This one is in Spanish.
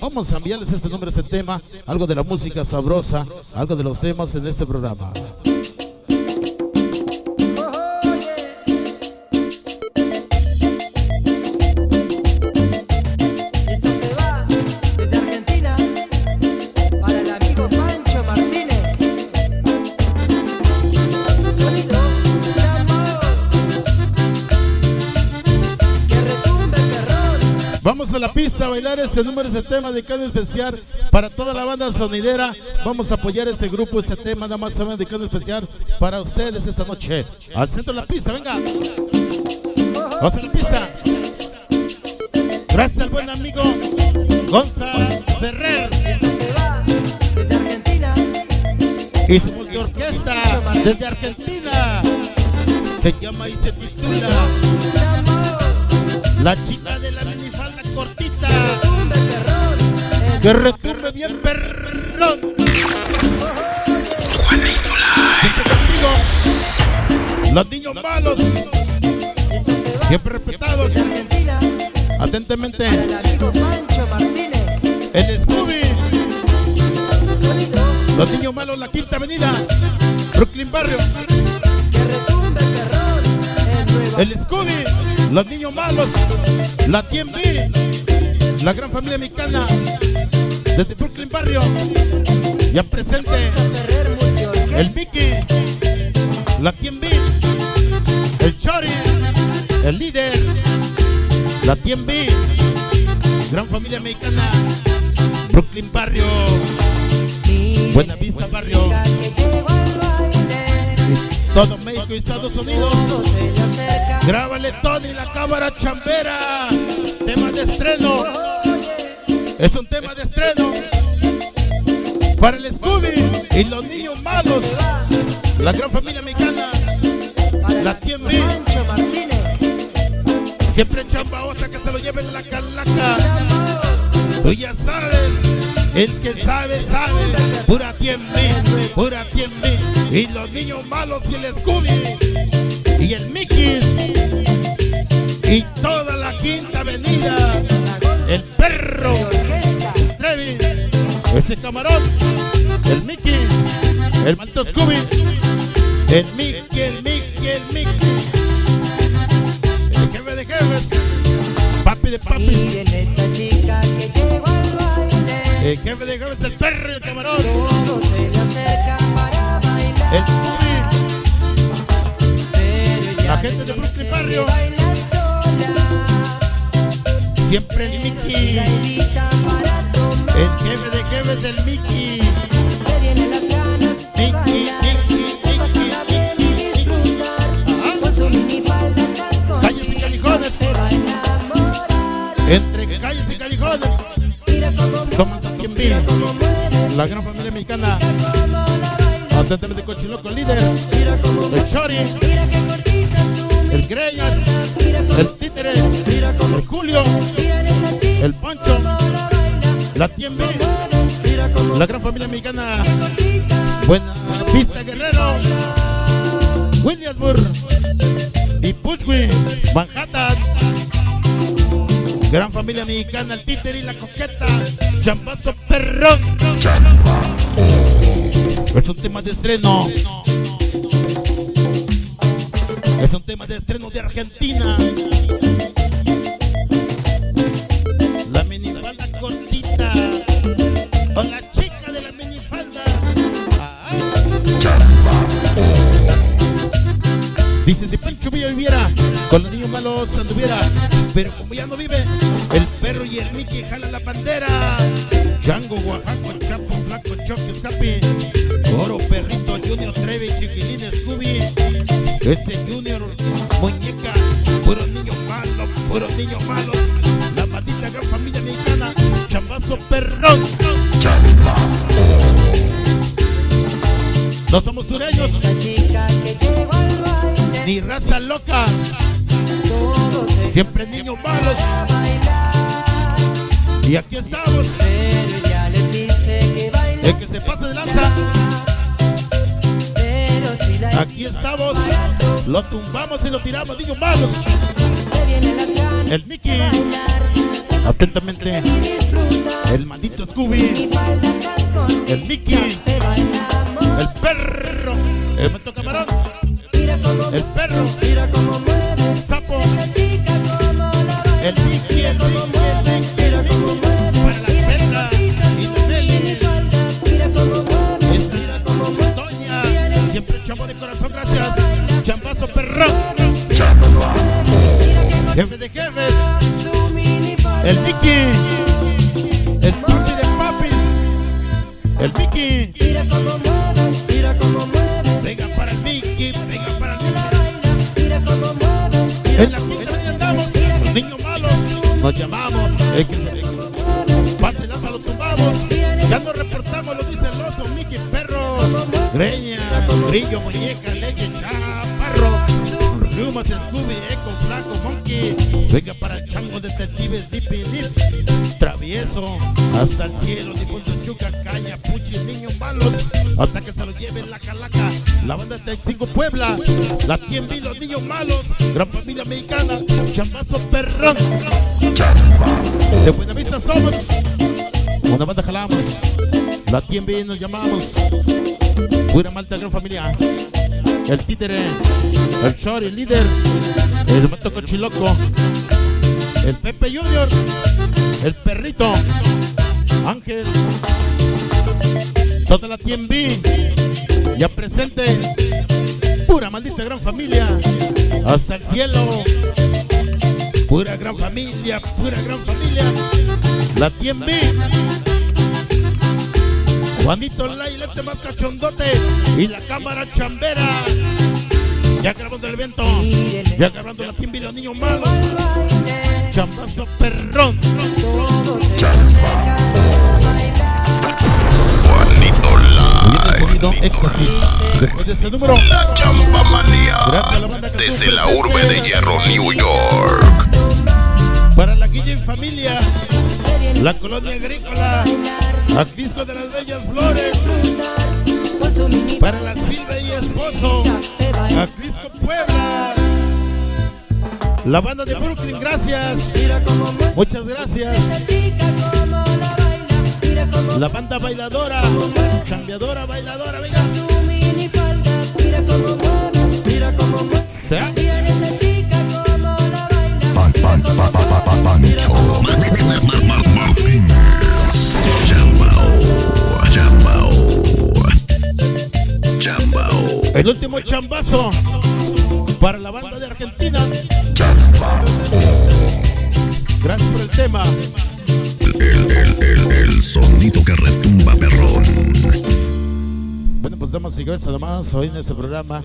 Vamos a enviarles este nombre, este tema, algo de la música sabrosa, algo de los temas en este programa. Bailar este número, este tema dedicado especial para toda la banda sonidera. Vamos a apoyar este grupo, este tema, nada más dedicado especial para ustedes esta noche. Al centro de la pista, venga. Vamos a la pista. Gracias al buen amigo Gonzalo Ferrer y su multiorquesta desde Argentina. Se llama y se titula La chica Que retumbe bien perrón. Junto contigo, Los niños malos, siempre respetados. Atentamente, el amigo Pancho Martínez. el Scooby. Los niños malos, la quinta avenida. Brooklyn Barrio. El Scooby. Los niños malos. La TMB. La gran familia mexicana. Desde Brooklyn Barrio. Ya presente. El Mickey, la TMB, el Chori, el líder, la TMB, gran familia mexicana, Brooklyn Barrio, Buena Vista Barrio, todo México y Estados Unidos. Grábale Tony la cámara chambera, tema de estreno, es un tema de estreno para el Scooby y los niños malos, la gran familia mexicana, la Martínez. Siempre chamba hasta que se lo lleven la calaca. Tú ya sabes, el que sabe, sabe. Pura tiempo, pura tiempo. Y los niños malos y el Scooby. Y el Mickey. Y toda la quinta avenida. El perro. Ese camarón. El Mickey. El malto Scooby. El Mickey, el Mickey, el Mickey. El jefe de jefes. Papi de papi. Miren esta chica que llegó al baile. El jefe de jefes, el perro y el camarón. El Scooby. La gente de Brooklyn Barrio. Siempre el Mickey. El jefe de jefes, el Mickey. Mickey. Mickey, Calles y callejones. Entre calles y callejones. Somos mueve, La gran familia mexicana. Atentamente Cochiloco, el líder. El Chori. El cómo El Títere. El Julio. El Pancho. La baila. La gran familia mexicana. Buena Vista Guerrero. Williamsburg. Y Puchwi. Manhattan. Gran familia mexicana, el títer y la coqueta. Chambazo perrón. Es un tema de estreno. Es un tema de estreno de Argentina. O la chica de la minifalda. Ah. Dice, si Pancho Villa viviera, con los niños malos anduviera. Pero como ya no vive, el perro y el Mickey jalan la bandera. Chango, Oaxaca, Chapo, Flaco, Choque, Escape. Oro, Perrito, Junior, Trevi, Chiquilín, Scooby. Ese No somos sureños, ni raza loca, siempre niños malos. Y aquí estamos, el que se pase de lanza, aquí estamos, lo tumbamos y lo tiramos, niños malos. El Mickey. Atentamente, el maldito Scooby, el Mickey, el perro, el Mato Camarón, el perro, el sapo, el Mickey, el Mickey, el Mickey, el Mickey, para la siempre de corazón, gracias, chambazo perro, jefe de jefes, el Mickey, el papi de papis, el Mickey, brillo, muñeca, leche, chaparro, Rumas, Scooby, Eco, Flaco, Monkey, venga para chango, detectives, Dippy, Lip, travieso, hasta el cielo, difunto, chuca, caña, puchi, niños malos, hasta que se lo lleven la calaca, la banda de Cinco Puebla, la TMB, los niños malos, gran familia mexicana, chambazo perrón. De Buena Vista somos, una banda jalamos, la TMB nos llamamos, pura malta gran familia, el títere, el short, el líder, el mato cochiloco, el Pepe Junior, el perrito, Ángel, toda la TMB, ya presente, pura maldita gran familia, hasta el cielo, pura gran familia, pura gran familia, la TMB. Juanito Lailete más cachondote y la cámara chambera. Ya grabando el evento, ya grabando la timba y los niños malos. Chambazo perrón. Juanito el sonido Live. éxtasis. Número, La Chamba Manía. La Desde la urbe de hierro, New York. para la Guilla en familia, la colonia agrícola, Atlisco de las Bellas Flores, para la Silva y esposo, Atlisco Puebla. La banda de Brooklyn, gracias. Muchas gracias. La banda bailadora, cambiadora, bailadora, venga. ¿Se? Chambazo para la banda de Argentina. Gracias por el tema. El, el, el, el sonido que retumba, perrón. Bueno, pues damos igual nada más hoy en este programa.